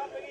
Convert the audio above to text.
Gracias.